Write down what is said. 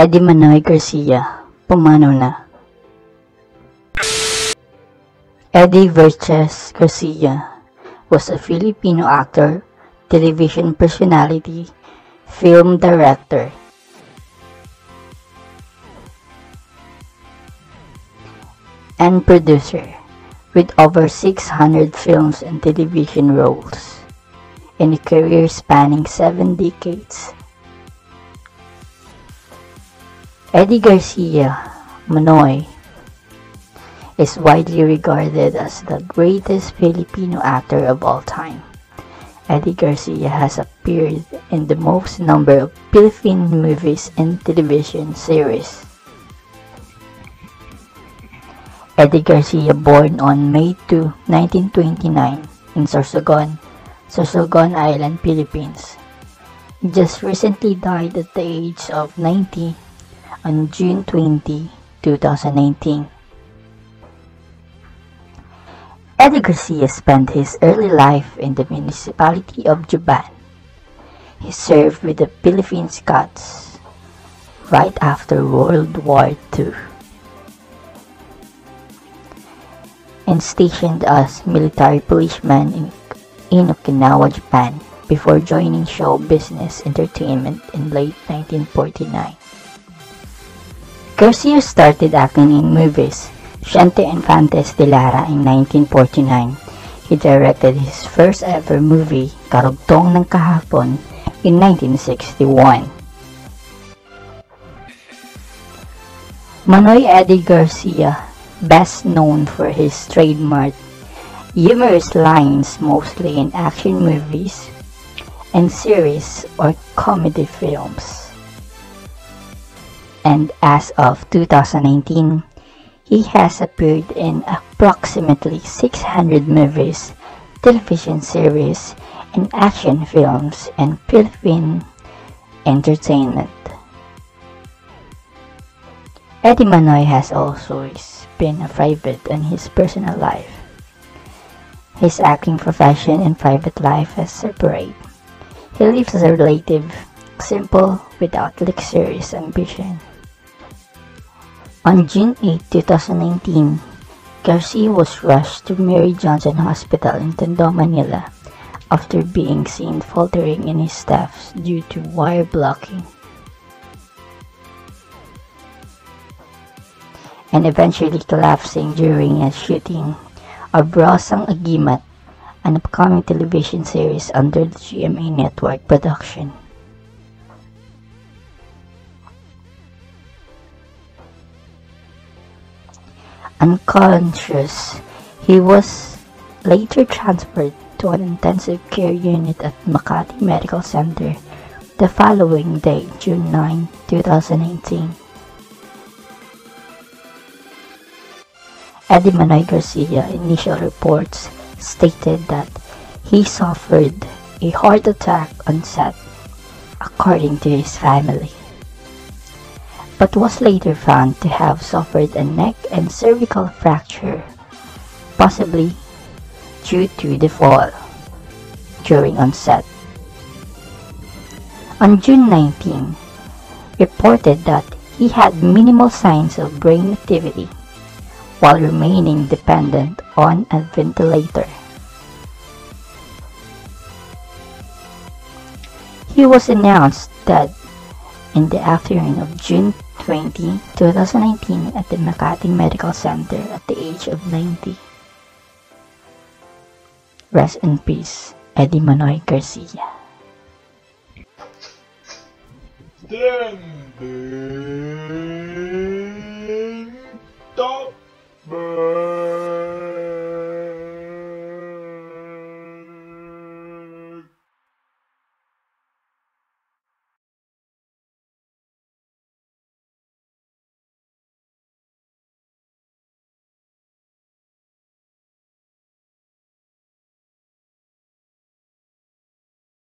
Eddie Manoy Garcia, pumanaw na. Eddie Verchez Garcia was a Filipino actor, television personality, film director, and producer with over 600 films and television roles in a career spanning seven decades. Eddie Garcia Manoy is widely regarded as the greatest Filipino actor of all time. Eddie Garcia has appeared in the most number of Philippine movies and television series. Eddie Garcia born on May 2, 1929 in Sorsogon, Sorsogon Island, Philippines. He just recently died at the age of 90 on June 20, 2019. Eddie Garcia spent his early life in the municipality of Juban. He served with the Philippine Scouts right after World War II and stationed as military policeman in, in Okinawa, Japan before joining show business entertainment in late 1949. Garcia started acting in movies Siete Infantes de Lara in 1949. He directed his first ever movie, Karugtong ng Kahapon, in 1961. Manoy Eddie Garcia, best known for his trademark humorous lines mostly in action movies and series or comedy films. And as of 2019, he has appeared in approximately 600 movies, television series, and action films and Philippine entertainment. Eddie Manoy has always been a private in his personal life. His acting profession and private life are separate. He lives a relative, simple, without luxurious ambition. On June 8, 2019, Garcia was rushed to Mary Johnston Hospital in Tondo, Manila after being seen faltering in his steps due to wire blocking and eventually collapsing during a shooting of Rosang Agimat, an upcoming television series under the GMA Network production. Unconscious, he was later transferred to an intensive care unit at Makati Medical Center the following day, June 9, 2018. Eddie Manoy Garcia initial reports stated that he suffered a heart attack on set, according to his family but was later found to have suffered a neck and cervical fracture, possibly due to the fall during onset. On June 19, reported that he had minimal signs of brain activity while remaining dependent on a ventilator. He was announced dead in the afternoon of June 20, 2019 at the Makati Medical Center at the age of 90. Rest in peace, Eddie Manoy Garcia. Stand